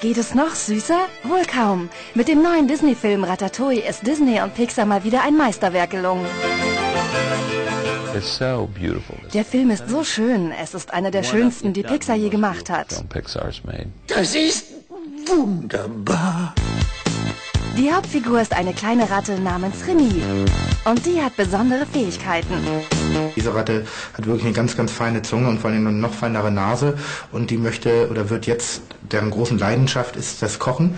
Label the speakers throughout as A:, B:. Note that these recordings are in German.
A: Geht es noch süßer? Wohl kaum. Mit dem neuen Disney-Film Ratatouille ist Disney und Pixar mal wieder ein Meisterwerk gelungen. Der Film ist so schön. Es ist einer der schönsten, die Pixar je gemacht hat.
B: Das ist wunderbar.
A: Die Hauptfigur ist eine kleine Ratte namens Remy. Und die hat besondere Fähigkeiten.
C: Diese Ratte hat wirklich eine ganz, ganz feine Zunge und vor allem eine noch feinere Nase. Und die möchte oder wird jetzt, deren großen Leidenschaft ist das Kochen.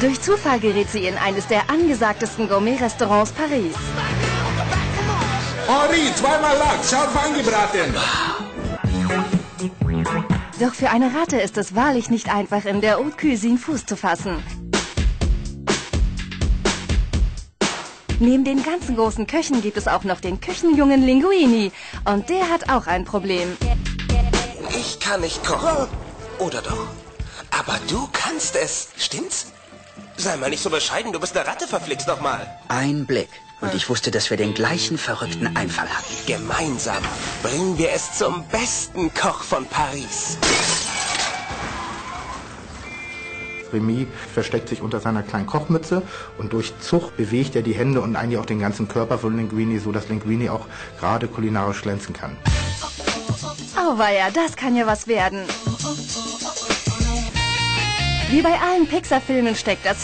A: Durch Zufall gerät sie in eines der angesagtesten Gourmet-Restaurants Paris.
D: Henri, zweimal Lachs, scharf angebraten.
A: Doch für eine Ratte ist es wahrlich nicht einfach, in der Haute Cuisine Fuß zu fassen. Neben den ganzen großen Köchen gibt es auch noch den Küchenjungen Linguini. Und der hat auch ein Problem.
E: Ich kann nicht kochen. Oder doch? Aber du kannst es, stimmt's? Sei mal nicht so bescheiden, du bist eine Ratte, verflixt doch mal.
B: Ein Blick. Und ich wusste, dass wir den gleichen verrückten Einfall hatten.
E: Gemeinsam bringen wir es zum besten Koch von Paris.
C: Remy versteckt sich unter seiner kleinen Kochmütze und durch Zug bewegt er die Hände und eigentlich auch den ganzen Körper von Linguini, so dass Linguini auch gerade kulinarisch glänzen kann.
A: Auweia, das kann ja was werden. Wie bei allen Pixar-Filmen steckt das